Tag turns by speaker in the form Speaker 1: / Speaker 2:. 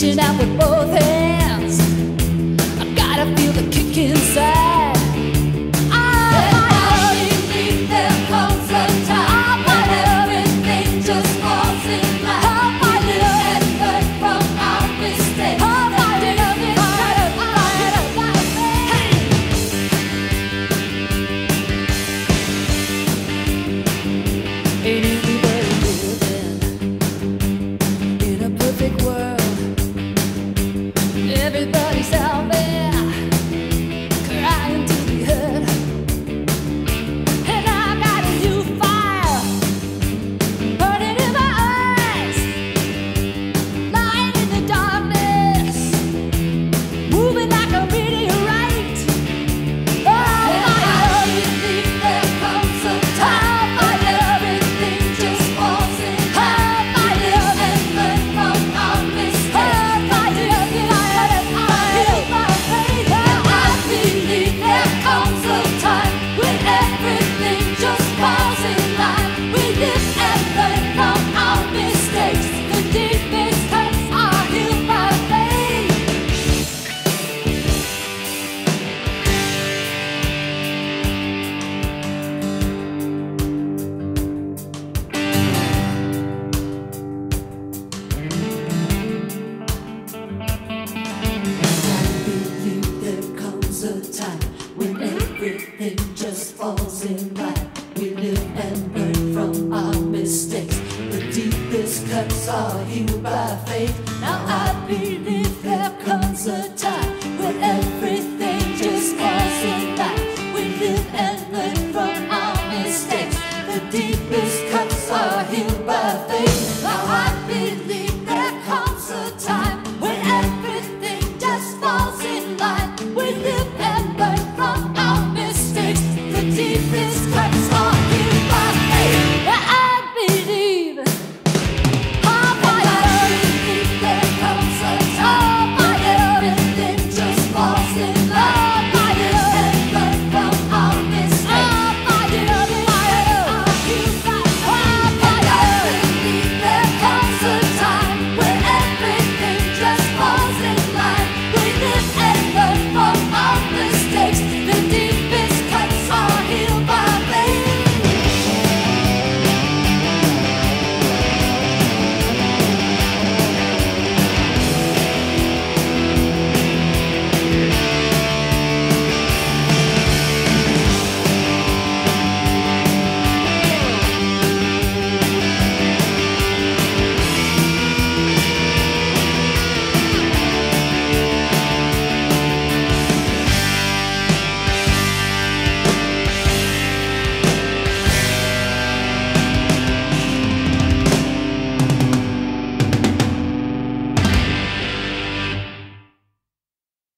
Speaker 1: reaching out with both. everybody's salvation. he moved by faith. Now I believe there comes a day.